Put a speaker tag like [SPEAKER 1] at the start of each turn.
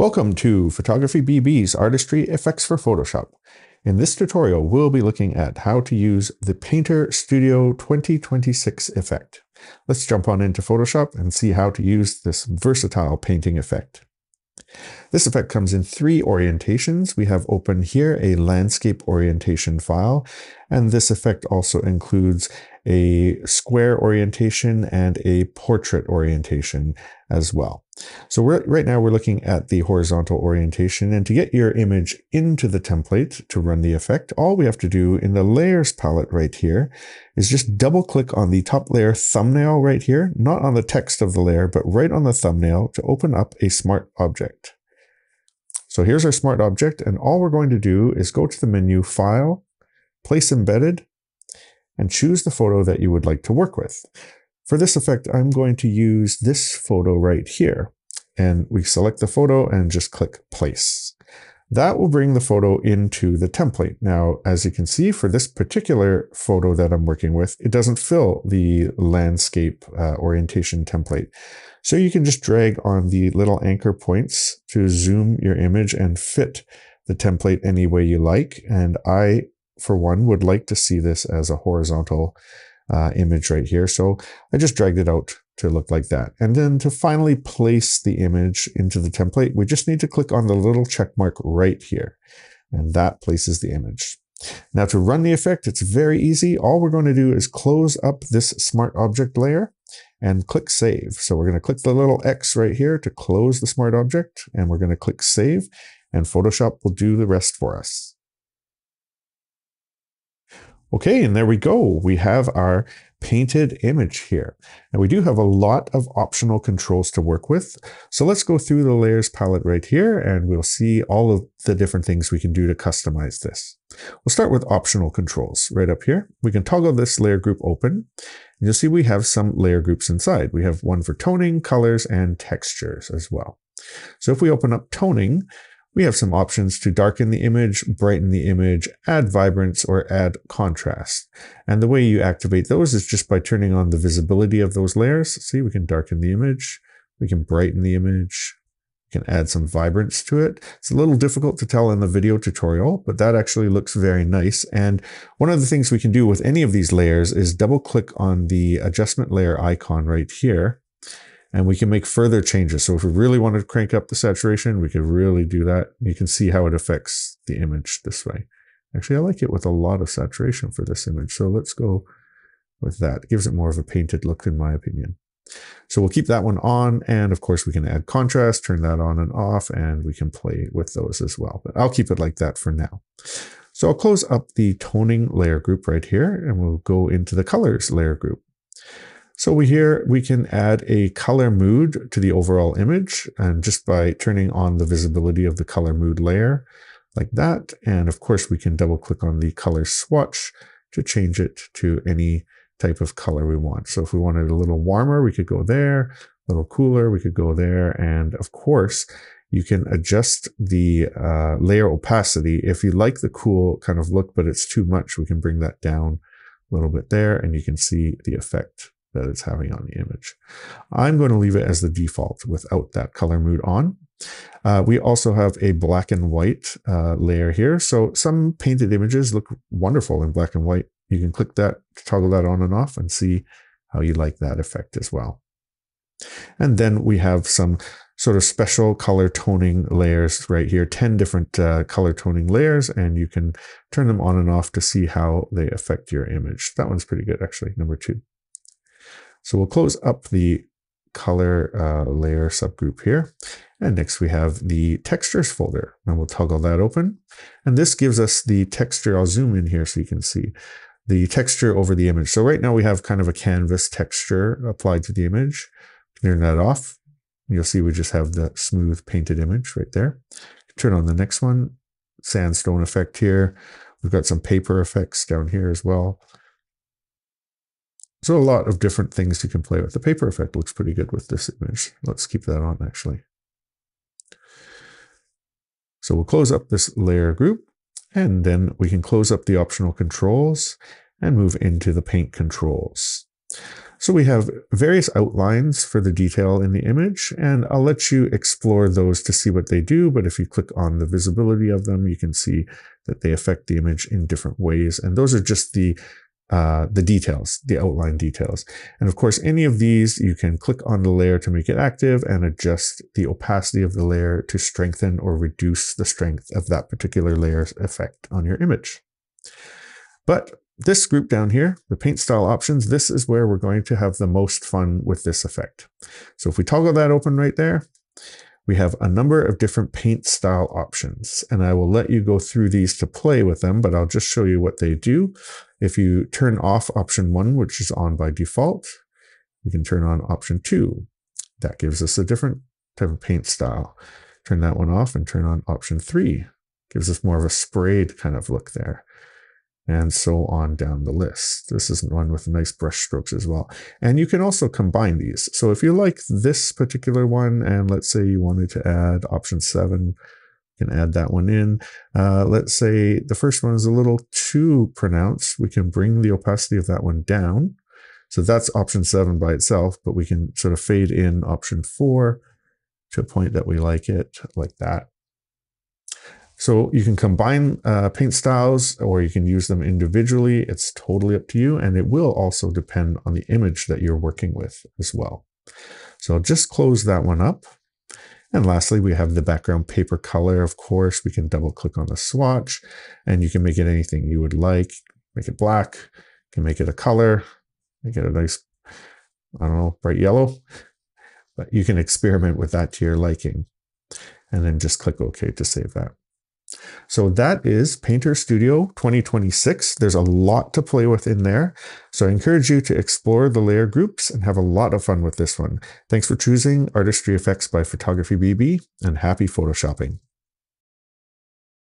[SPEAKER 1] Welcome to Photography BB's Artistry Effects for Photoshop. In this tutorial, we'll be looking at how to use the Painter Studio 2026 effect. Let's jump on into Photoshop and see how to use this versatile painting effect. This effect comes in three orientations. We have open here a landscape orientation file, and this effect also includes a square orientation and a portrait orientation as well. So right now we're looking at the horizontal orientation, and to get your image into the template to run the effect, all we have to do in the layers palette right here is just double click on the top layer thumbnail right here, not on the text of the layer, but right on the thumbnail to open up a smart object. So here's our smart object, and all we're going to do is go to the menu File, Place Embedded, and choose the photo that you would like to work with. For this effect, I'm going to use this photo right here. And we select the photo and just click Place. That will bring the photo into the template. Now, as you can see, for this particular photo that I'm working with, it doesn't fill the landscape uh, orientation template. So you can just drag on the little anchor points to zoom your image and fit the template any way you like. And I, for one, would like to see this as a horizontal uh, image right here. So I just dragged it out to look like that. And then to finally place the image into the template, we just need to click on the little check mark right here. And that places the image. Now to run the effect, it's very easy. All we're going to do is close up this smart object layer and click save. So we're going to click the little X right here to close the smart object and we're going to click save and Photoshop will do the rest for us. Okay, and there we go. We have our painted image here. And we do have a lot of optional controls to work with. So let's go through the layers palette right here and we'll see all of the different things we can do to customize this. We'll start with optional controls right up here. We can toggle this layer group open. And you'll see we have some layer groups inside. We have one for toning, colors, and textures as well. So if we open up toning, we have some options to darken the image, brighten the image, add vibrance, or add contrast. And the way you activate those is just by turning on the visibility of those layers. See, we can darken the image, we can brighten the image, we can add some vibrance to it. It's a little difficult to tell in the video tutorial, but that actually looks very nice. And one of the things we can do with any of these layers is double click on the adjustment layer icon right here and we can make further changes. So if we really want to crank up the saturation, we could really do that. You can see how it affects the image this way. Actually, I like it with a lot of saturation for this image. So let's go with that. It gives it more of a painted look in my opinion. So we'll keep that one on. And of course we can add contrast, turn that on and off, and we can play with those as well. But I'll keep it like that for now. So I'll close up the toning layer group right here and we'll go into the colors layer group. So we here, we can add a color mood to the overall image and just by turning on the visibility of the color mood layer like that. And of course we can double click on the color swatch to change it to any type of color we want. So if we wanted a little warmer, we could go there, a little cooler, we could go there. And of course, you can adjust the uh, layer opacity. If you like the cool kind of look, but it's too much, we can bring that down a little bit there and you can see the effect that it's having on the image. I'm going to leave it as the default without that color mood on. Uh, we also have a black and white uh, layer here. So some painted images look wonderful in black and white. You can click that to toggle that on and off and see how you like that effect as well. And then we have some sort of special color toning layers right here, 10 different uh, color toning layers, and you can turn them on and off to see how they affect your image. That one's pretty good, actually, number two. So we'll close up the color uh, layer subgroup here. And next we have the textures folder and we'll toggle that open. And this gives us the texture. I'll zoom in here so you can see the texture over the image. So right now we have kind of a canvas texture applied to the image. Turn that off. You'll see we just have the smooth painted image right there. Turn on the next one, sandstone effect here. We've got some paper effects down here as well. So a lot of different things you can play with. The paper effect looks pretty good with this image. Let's keep that on actually. So we'll close up this layer group and then we can close up the optional controls and move into the paint controls. So we have various outlines for the detail in the image, and I'll let you explore those to see what they do. But if you click on the visibility of them, you can see that they affect the image in different ways. And those are just the uh, the details, the outline details. And of course, any of these, you can click on the layer to make it active and adjust the opacity of the layer to strengthen or reduce the strength of that particular layer's effect on your image. But this group down here, the paint style options, this is where we're going to have the most fun with this effect. So if we toggle that open right there, we have a number of different paint style options, and I will let you go through these to play with them, but I'll just show you what they do. If you turn off option one, which is on by default, we can turn on option two. That gives us a different type of paint style. Turn that one off and turn on option three. Gives us more of a sprayed kind of look there and so on down the list. This is one with nice brush strokes as well. And you can also combine these. So if you like this particular one, and let's say you wanted to add option seven, you can add that one in. Uh, let's say the first one is a little too pronounced. We can bring the opacity of that one down. So that's option seven by itself, but we can sort of fade in option four to a point that we like it like that. So you can combine uh, paint styles or you can use them individually. It's totally up to you. And it will also depend on the image that you're working with as well. So just close that one up. And lastly, we have the background paper color. Of course, we can double click on the swatch and you can make it anything you would like. Make it black, you can make it a color, make it a nice, I don't know, bright yellow. But you can experiment with that to your liking. And then just click OK to save that. So that is Painter Studio 2026. There's a lot to play with in there. So I encourage you to explore the layer groups and have a lot of fun with this one. Thanks for choosing Artistry Effects by Photography BB and happy photoshopping.